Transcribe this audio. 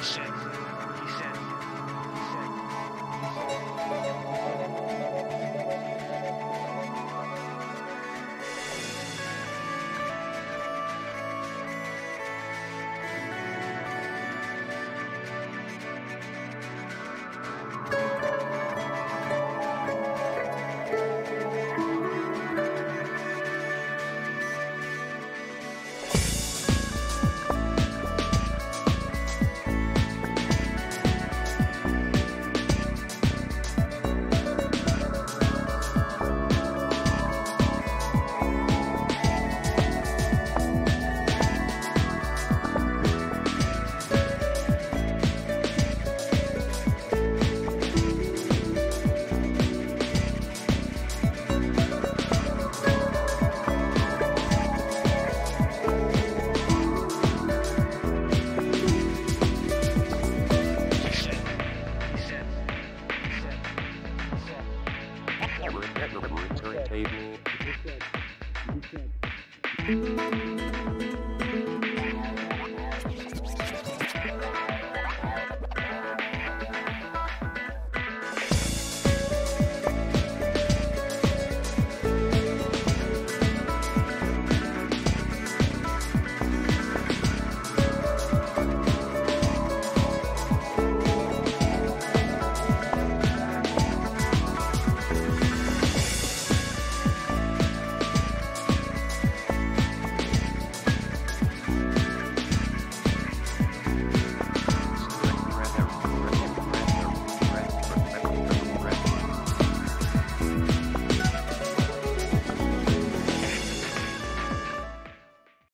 He said. Turntable.